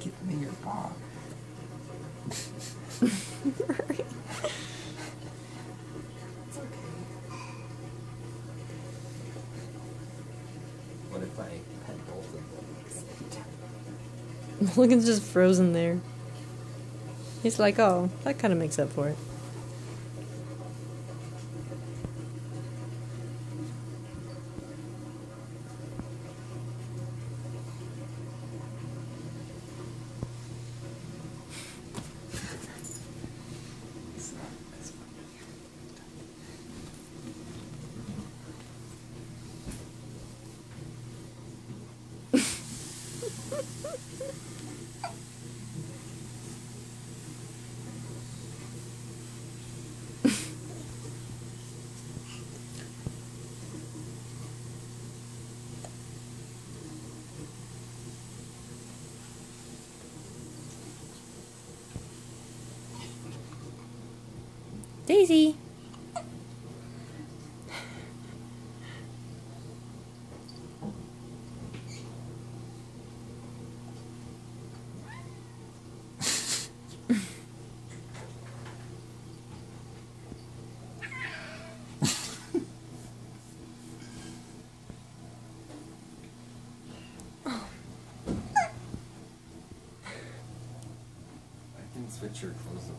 Give me your paw. It's okay. What if I pet both of them at the same time? Logan's just frozen there. He's like, oh, that kind of makes up for it. Daisy! Switch your clothes.